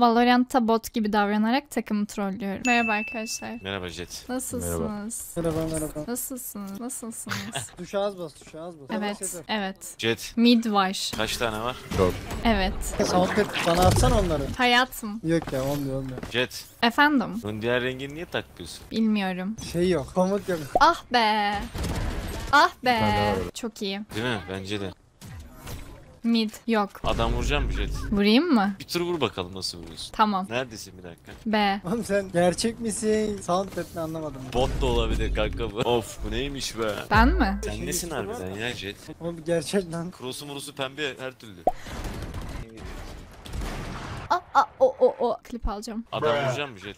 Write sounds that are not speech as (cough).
Valorant'ta bot gibi davranarak takımı trollüyorum. Merhaba arkadaşlar. Merhaba Jet. Nasılsınız? Merhaba merhaba. Nasılsınız? Nasılsınız? (laughs) Tuşa az bas, tuşa az bas. evet, evet. Jet. Mid var. Kaç tane var? Evet. Soundpad bana atsana onları. Hayatım. Yok ya olmuyor olmuyor. Jet. Efendim? Bunun diğer rengini niye takmıyorsun? Bilmiyorum. Şey yok, komut yok. Ah be. Ah be. Çok iyi. Değil mi? Bence de. Mid. Yok. Adam vuracağım mı Jet? Vurayım mı? Bir tur vur bakalım nasıl vuruyorsun. Tamam. Neredesin bir dakika? B. Oğlum sen gerçek misin? Soundpad ne anlamadım. Bot da olabilir kanka bu. Of bu neymiş be. Ben mi? Sen nesin harbiden ya Jet? Oğlum bir gerçek lan. Cross'u murusu pembe her türlü. Ah ah o o o. Klip alacağım. Adam vuracağım mı Jet?